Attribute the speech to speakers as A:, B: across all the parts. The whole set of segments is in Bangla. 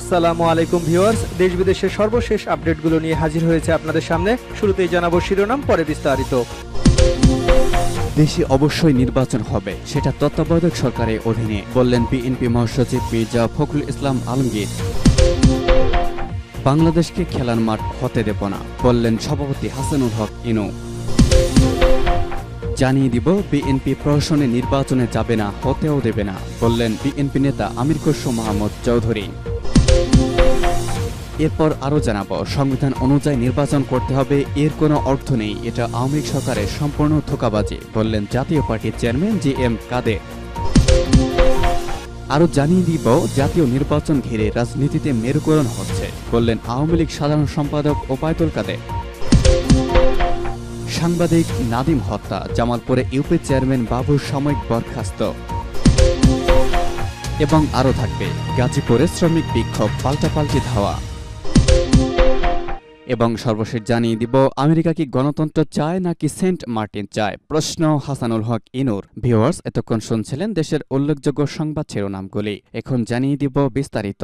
A: আসসালামু আলাইকুম ভিউয়ার্স দেশ বিদেশের সর্বশেষ আপডেটগুলো নিয়ে হাজির হয়েছে আপনাদের সামনে শুরুতেই জানাবো শিরোনাম পরে বিস্তারিত দেশে অবশ্যই নির্বাচন হবে সেটা তত্ত্বাবধায়ক সরকারের অধীনে বললেন বিএনপি মহাসচিব মির্জা ফখরুল ইসলাম আলমগীর বাংলাদেশকে খেলার মাঠ হতে দেব না বললেন সভাপতি হাসানুল হক ইনু জানিয়ে দিব বিএনপি প্রশাসনে নির্বাচনে যাবে না হতেও দেবে না বললেন বিএনপি নেতা আমির খসরু মাহমুদ চৌধুরী এরপর আরও জানাব সংবিধান অনুযায়ী নির্বাচন করতে হবে এর কোনো অর্থ নেই এটা আওয়ামী সরকারের সম্পূর্ণ ধোকাবাজি বললেন জাতীয় পার্টির চেয়ারম্যান জি এম কাদের আরও জানিয়ে দিব জাতীয় নির্বাচন ঘিরে রাজনীতিতে মেরুকরণ হচ্ছে বললেন আওয়ামী লীগ সাধারণ সম্পাদক ওপায়তুল কাদের সাংবাদিক নাদিম হত্যা জামালপুরে ইউপি চেয়ারম্যান বাবুর সাময়িক বরখাস্ত এবং আরও থাকবে গাজীপুরে শ্রমিক বিক্ষোভ পাল্টাপাল্টি ধাওয়া এবং সর্বশেষ জানিয়ে দিব আমেরিকা কি গণতন্ত্র চায় নাকি সেন্ট মার্টিন চায় প্রশ্ন হাসানুল হক ইনুর ভিওয়ার্স এতক্ষণ শুনছিলেন দেশের উল্লেখযোগ্য সংবাদ শিরোনামগুলি এখন জানিয়ে দিব বিস্তারিত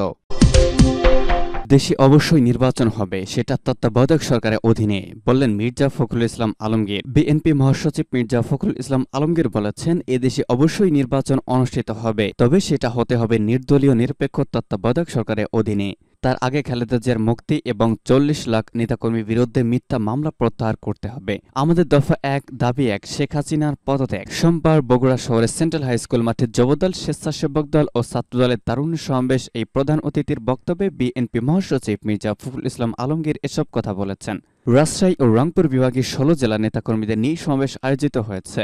A: দেশে অবশ্যই নির্বাচন হবে সেটা তত্ত্বাবধায়ক সরকারের অধীনে বললেন মির্জা ফখরুল ইসলাম আলমগীর বিএনপি মহাসচিব মির্জা ফখরুল ইসলাম আলমগীর বলেছেন এদেশে অবশ্যই নির্বাচন অনুষ্ঠিত হবে তবে সেটা হতে হবে নির্দলীয় নিরপেক্ষ তত্ত্বাবধায়ক সরকারের অধীনে তার আগে খালেদা জিয়ার মুক্তি এবং চল্লিশ লাখ নেতাকর্মীর বিরুদ্ধে মিথ্যা মামলা প্রত্যাহার করতে হবে আমাদের দফা এক দাবি এক শেখ হাসিনার পদত্যাগ সোমবার বগুড়া শহরের সেন্ট্রাল হাই স্কুল মাঠে যুবদল স্বেচ্ছাসেবক দল ও ছাত্রদলের তারুণ্য সমাবেশ এই প্রধান অতিথির বক্তব্যে বিএনপি মহাসচিব মির্জা ফখরুল ইসলাম আলমগীর এসব কথা বলেছেন রাজশাহী ও রংপুর বিভাগের ষোলো জেলা নেতাকর্মীদের নিয়ে সমাবেশ আয়োজিত হয়েছে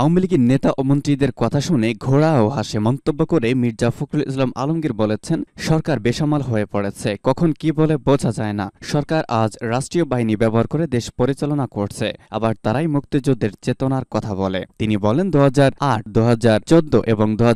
A: আওয়ামী লীগের নেতা ও মন্ত্রীদের কথা শুনে ঘোড়া ও হাসে মন্তব্য করে মির্জা ফখরুল ইসলাম আলমগীর বলেছেন সরকার বেসামাল হয়ে পড়েছে কখন কি বলে বোঝা যায় না সরকার আজ রাষ্ট্রীয় বাহিনী ব্যবহার করে দেশ পরিচালনা করছে আবার তারাই মুক্তিযুদ্ধের চেতনার কথা বলে তিনি বলেন দু হাজার আট এবং দু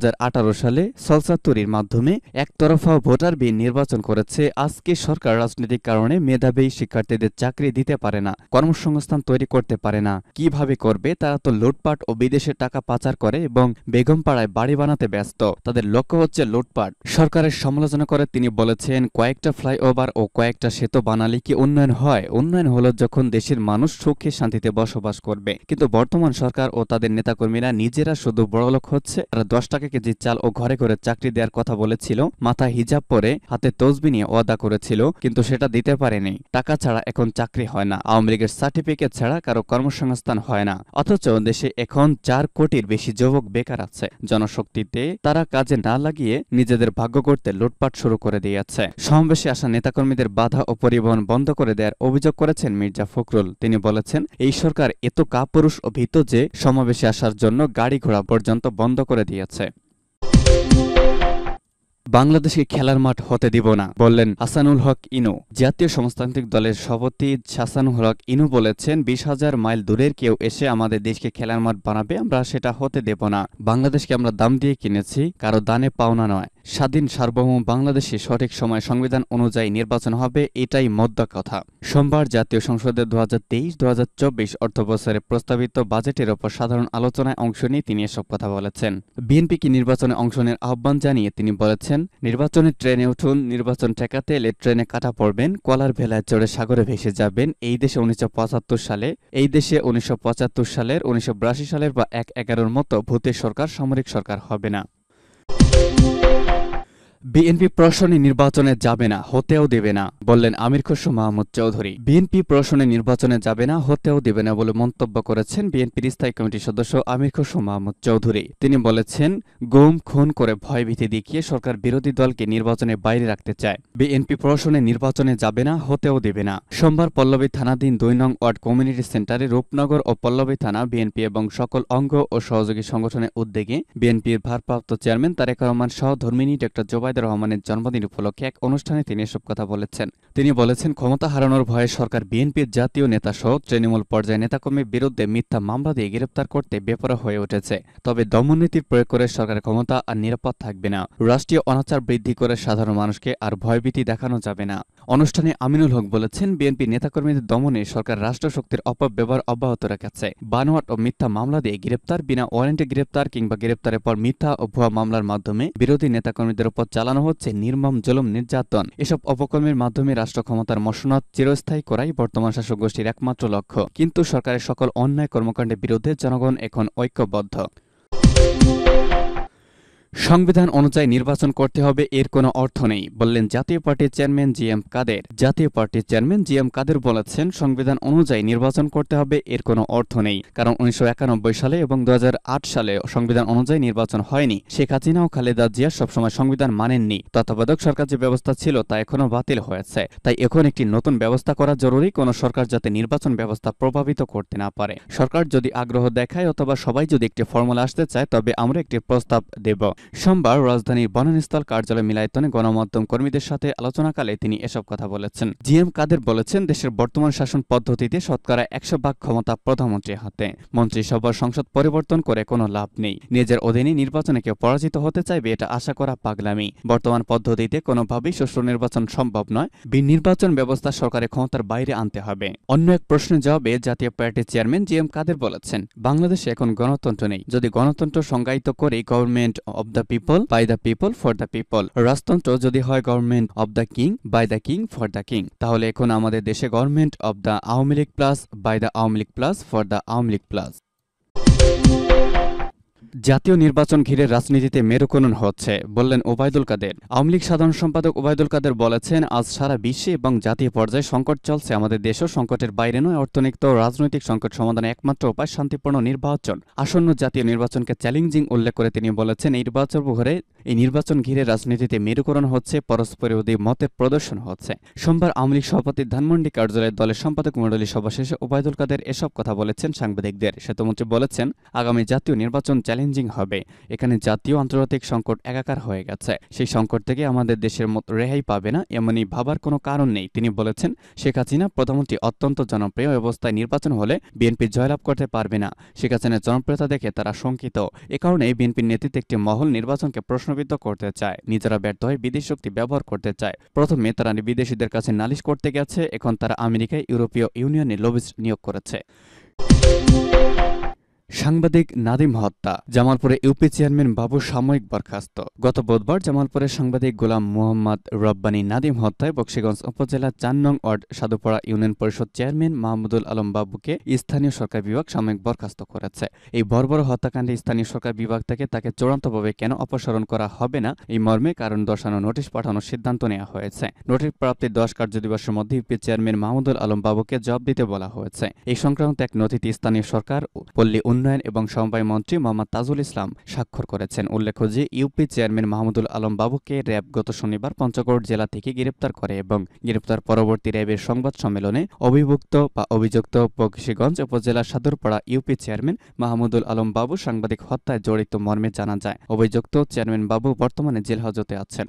A: সালে সলসাতুরির মাধ্যমে একতরফা ভোটারবিহীন নির্বাচন করেছে আজকে সরকার রাজনৈতিক কারণে মেধাবী শিক্ষার্থীদের চাকরি দিতে পারে না কর্মসংস্থান তৈরি করতে পারে না কিভাবে করবে তারা তো লুটপাট ও বিদেশে টাকা পাচার করে এবং বেগমপাড়ায় বাড়ি বানাতে ব্যস্ত তাদের লক্ষ্য হচ্ছে লুটপাট সরকারের সমালোচনা করে তিনি বলেছেন কয়েকটা ফ্লাইওভার ও কয়েকটা সেতু বানালে কি উন্নয়ন হয় উন্নয়ন হলো যখন দেশের মানুষ সুখে শান্তিতে বসবাস করবে কিন্তু বর্তমান সরকার ও তাদের নেতাকর্মীরা নিজেরা শুধু বড়লোক হচ্ছে তারা দশ টাকা কেজি চাল ও ঘরে ঘরে চাকরি দেওয়ার কথা বলেছিল মাথা হিজাব পরে হাতে তসবি নিয়ে ওয়াদা করেছিল কিন্তু সেটা দিতে পারেনি টাকা ছাড়া এখন চাকরি হয় না আওয়ামী লীগের সার্টিফিকেট ছাড়া কারো কর্মসংস্থান হয় না অথচ দেশে এখন চার কোটির বেশি যুবক বেকার আছে জনশক্তিতে তারা কাজে না লাগিয়ে নিজেদের ভাগ্য করতে লুটপাট শুরু করে দিয়েছে সমাবেশে আসা নেতাকর্মীদের বাধা ও পরিবহন বন্ধ করে দেওয়ার অভিযোগ করেছেন মির্জা ফখরুল তিনি বলেছেন এই সরকার এত কাপুরুষ ও ভীত যে সমাবেশে আসার জন্য গাড়ি ঘোড়া পর্যন্ত বন্ধ করে দিয়েছে বাংলাদেশকে খেলার মাঠ হতে দিব না বললেন হাসানুল হক ইনু জাতীয় সমাজতান্ত্রিক দলের সভাপতি হাসানুল হক ইনু বলেছেন বিশ হাজার মাইল দূরের কেউ এসে আমাদের দেশকে খেলার মাঠ বানাবে আমরা সেটা হতে দেব না বাংলাদেশকে আমরা দাম দিয়ে কিনেছি কারো দানে পাওনা নয় স্বাধীন সার্বভৌম বাংলাদেশে সঠিক সময় সংবিধান অনুযায়ী নির্বাচন হবে এটাই মদ্দা কথা সোমবার জাতীয় সংসদে দু হাজার তেইশ দু হাজার চব্বিশ অর্থ বছরে প্রস্তাবিত বাজেটের ওপর সাধারণ আলোচনায় অংশ নিয়ে তিনি এসব কথা বলেছেন বিএনপিকে নির্বাচনে অংশ নেওয়ার আহ্বান জানিয়ে তিনি বলেছেন বলেছেন নির্বাচনের ট্রেনে উঠুন নির্বাচন ঠেকাতে এলে ট্রেনে কাটা পড়বেন কলার ভেলায় চড়ে সাগরে ভেসে যাবেন এই দেশে উনিশশো সালে এই দেশে উনিশশো সালের উনিশশো সালের বা এক এগারোর মতো ভূতের সরকার সামরিক সরকার হবে না বিএনপি প্রশ্নে নির্বাচনে যাবে না হতেও দেবে না বললেন আমির খসরু মাহমুদ চৌধুরী বিএনপি প্রশ্নে নির্বাচনে যাবে না হতেও দেবে না বলে মন্তব্য করেছেন বিএনপির স্থায়ী কমিটির সদস্য আমির খসরু মাহমুদ চৌধুরী তিনি বলেছেন গুম খুন করে ভয়ভীতি দেখিয়ে সরকার বিরোধী দলকে নির্বাচনে বাইরে রাখতে চায় বিএনপি প্রশ্নে নির্বাচনে যাবে না হতেও দেবে না সোমবার পল্লবী থানাধীন দুই নং ওয়ার্ড কমিউনিটি সেন্টারে রূপনগর ও পল্লবী থানা বিএনপি এবং সকল অঙ্গ ও সহযোগী সংগঠনের উদ্যোগে বিএনপির ভারপ্রাপ্ত চেয়ারম্যান তারেক রহমান সহ ধর্মিনী ডক্টর জোবাই ওবায়দুর রহমানের জন্মদিন উপলক্ষে এক অনুষ্ঠানে তিনি এসব কথা বলেছেন তিনি বলেছেন ক্ষমতা হারানোর ভয়ে সরকার বিএনপির জাতীয় নেতা সহ তৃণমূল পর্যায়ে নেতাকর্মীর বিরুদ্ধে মিথ্যা মামলা দিয়ে গ্রেপ্তার করতে বেপরা হয়ে উঠেছে তবে দমননীতির প্রয়োগ করে সরকার ক্ষমতা আর নিরাপদ থাকবে না রাষ্ট্রীয় অনাচার বৃদ্ধি করে সাধারণ মানুষকে আর ভয়ভীতি দেখানো যাবে না অনুষ্ঠানে আমিনুল হক বলেছেন বিএনপি নেতাকর্মীদের দমনে সরকার রাষ্ট্রশক্তির অপব্যবহার অব্যাহত রেখেছে বানোয়াট ও মিথ্যা মামলা দিয়ে গ্রেপ্তার বিনা ওয়ারেন্টে গ্রেপ্তার কিংবা গ্রেপ্তারের পর মিথ্যা ও ভুয়া মামলার মাধ্যমে বিরোধী নেতাকর্মীদের উপর চালানো হচ্ছে নির্মম জলম নির্যাতন এসব অপকর্মের মাধ্যমে রাষ্ট্র ক্ষমতার মসনদ চিরস্থায়ী করাই বর্তমান শাসক গোষ্ঠীর একমাত্র লক্ষ্য কিন্তু সরকারের সকল অন্যায় কর্মকাণ্ডের বিরুদ্ধে জনগণ এখন ঐক্যবদ্ধ সংবিধান অনুযায়ী নির্বাচন করতে হবে এর কোনো অর্থ নেই বললেন জাতীয় পার্টির চেয়ারম্যান জি এম কাদের জাতীয় পার্টির চেয়ারম্যান জি এম কাদের বলেছেন সংবিধান অনুযায়ী নির্বাচন করতে হবে এর কোনো অর্থ নেই কারণ উনিশশো সালে এবং দু সালে সংবিধান অনুযায়ী নির্বাচন হয়নি শেখ হাসিনা ও খালেদা জিয়া সবসময় সংবিধান মানেননি তত্ত্বাবধায়ক সরকার যে ব্যবস্থা ছিল তা এখনও বাতিল হয়েছে তাই এখন একটি নতুন ব্যবস্থা করা জরুরি কোন সরকার যাতে নির্বাচন ব্যবস্থা প্রভাবিত করতে না পারে সরকার যদি আগ্রহ দেখায় অথবা সবাই যদি একটি ফর্মুলা আসতে চায় তবে আমরা একটি প্রস্তাব দেব সোমবার রাজধানীর বননস্থল কার্যালয় মিলায়তনে গণমাধ্যম কর্মীদের সাথে আলোচনাকালে তিনি এসব কথা বলেছেন জি এম কাদের বলেছেন দেশের বর্তমান শাসন পদ্ধতিতে শতকরা একশো ভাগ ক্ষমতা প্রধানমন্ত্রীর হাতে মন্ত্রিসভার সংসদ পরিবর্তন করে কোনো লাভ নেই নিজের অধীনে নির্বাচনে কেউ পরাজিত হতে চাইবে এটা আশা করা পাগলামি বর্তমান পদ্ধতিতে কোনোভাবেই সুষ্ঠু নির্বাচন সম্ভব নয় নির্বাচন ব্যবস্থা সরকারের ক্ষমতার বাইরে আনতে হবে অন্য এক প্রশ্নের জবাবে জাতীয় পার্টির চেয়ারম্যান জি এম কাদের বলেছেন বাংলাদেশে এখন গণতন্ত্র নেই যদি গণতন্ত্র সংজ্ঞায়িত করে government of the the people by the people for the people রাজতন্ত্র যদি হয় government of the king by the king for the king তাহলে এখন আমাদের দেশে government of the Awami League plus by the Awami League plus for the Awami League plus জাতীয় নির্বাচন ঘিরে রাজনীতিতে মেরুকরণ হচ্ছে বললেন ওবায়দুল কাদের আওয়ামী লীগ সাধারণ সম্পাদক ওবায়দুল কাদের বলেছেন আজ সারা বিশ্বে এবং জাতীয় পর্যায়ে সংকট চলছে আমাদের দেশও সংকটের বাইরে নয় অর্থনৈতিক ও রাজনৈতিক সংকট সমাধানে একমাত্র উপায় শান্তিপূর্ণ নির্বাচন আসন্ন জাতীয় নির্বাচনকে চ্যালেঞ্জিং উল্লেখ করে তিনি বলেছেন এই নির্বাচন ঘরে এই নির্বাচন ঘিরে রাজনীতিতে মেরুকরণ হচ্ছে অধিক মতের প্রদর্শন হচ্ছে সোমবার আওয়ামী লীগ সভাপতি ধানমন্ডি কার্যালয়ের দলের সম্পাদক মণ্ডলী সভা শেষে ওবায়দুল কাদের এসব কথা বলেছেন সাংবাদিকদের সেতুমন্ত্রী বলেছেন আগামী জাতীয় নির্বাচন চ্যালেঞ্জ চ্যালেঞ্জিং হবে এখানে জাতীয় আন্তর্জাতিক সংকট একাকার হয়ে গেছে সেই সংকট থেকে আমাদের দেশের মতো রেহাই পাবে না এমনই ভাবার কোনো কারণ নেই তিনি বলেছেন শেখ হাসিনা প্রধানমন্ত্রী অত্যন্ত জনপ্রিয় অবস্থায় নির্বাচন হলে বিএনপি জয়লাভ করতে পারবে না শেখ হাসিনার জনপ্রিয়তা দেখে তারা শঙ্কিত এ কারণে বিএনপির নেতৃত্বে একটি মহল নির্বাচনকে প্রশ্নবিদ্ধ করতে চায় নিজেরা ব্যর্থ হয়ে বিদেশ শক্তি ব্যবহার করতে চায় প্রথমে তারা বিদেশিদের কাছে নালিশ করতে গেছে এখন তারা আমেরিকায় ইউরোপীয় ইউনিয়নে লবিস্ট নিয়োগ করেছে সাংবাদিক নাদিম হত্যা জামালপুরে ইউপি চেয়ারম্যান বাবু সাময়িক বরখাস্ত গত বুধবার জামালপুরে সাংবাদিক গোলাম মোহাম্মদ রব্বানি নাদিম হত্যায় বক্সিগঞ্জ উপজেলা চার নং ওয়ার্ড সাধুপাড়া ইউনিয়ন পরিষদ চেয়ারম্যান মাহমুদুল আলম বাবুকে স্থানীয় সরকার বিভাগ সাময়িক বরখাস্ত করেছে এই বর্বর হত্যাকাণ্ডে স্থানীয় সরকার বিভাগ থেকে তাকে চূড়ান্তভাবে কেন অপসারণ করা হবে না এই মর্মে কারণ দর্শানো নোটিশ পাঠানোর সিদ্ধান্ত নেওয়া হয়েছে নোটিশ প্রাপ্তির দশ দিবসের মধ্যে ইউপি চেয়ারম্যান মাহমুদুল আলম বাবুকে জবাব দিতে বলা হয়েছে এই সংক্রান্ত এক নথিতে স্থানীয় সরকার পল্লী উন্নয়ন উন্নয়ন এবং সমবায় মন্ত্রী মোহাম্মদ তাজুল ইসলাম স্বাক্ষর করেছেন উল্লেখ্য যে ইউপি চেয়ারম্যান মাহমুদুল আলম বাবুকে র্যাব গত শনিবার পঞ্চগড় জেলা থেকে গ্রেপ্তার করে এবং গ্রেপ্তার পরবর্তী র্যাবের সংবাদ সম্মেলনে অভিভুক্ত বা অভিযুক্ত বকশীগঞ্জ উপজেলা সাদরপাড়া ইউপি চেয়ারম্যান মাহমুদুল আলম বাবু সাংবাদিক হত্যায় জড়িত মর্মে জানা যায় অভিযুক্ত চেয়ারম্যান বাবু বর্তমানে জেলহাজতে আছেন